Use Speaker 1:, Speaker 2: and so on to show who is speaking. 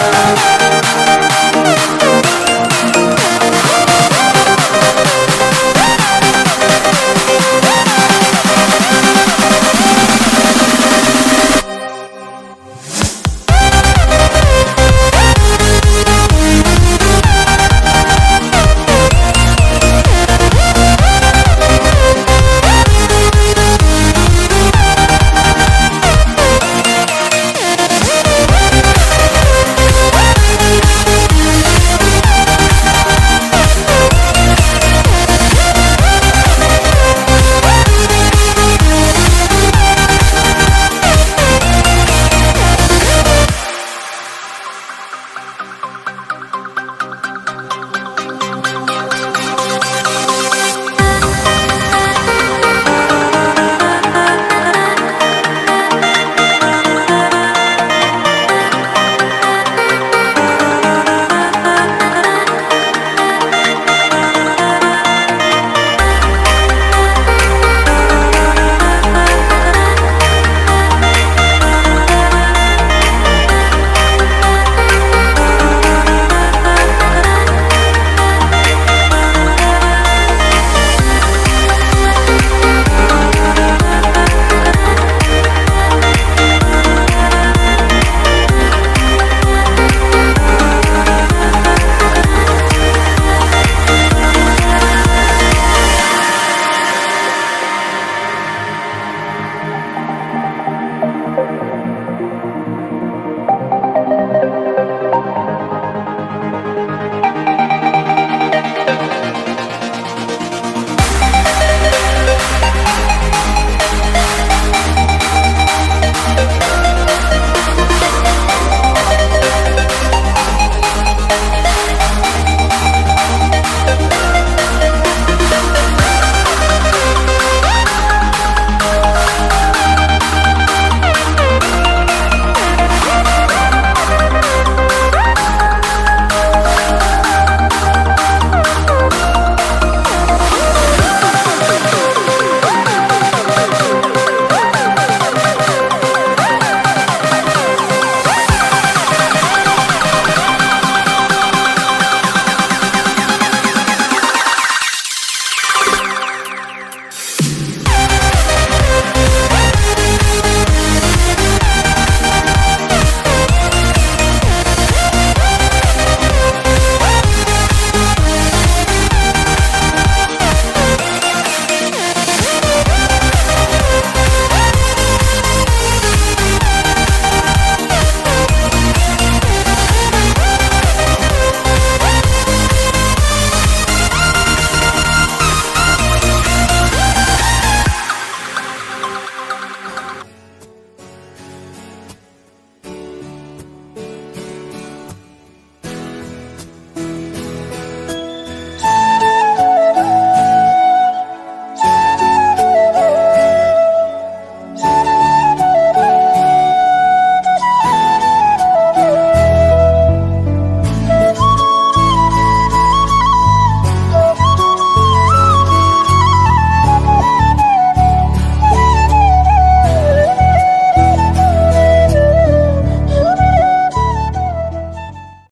Speaker 1: すごい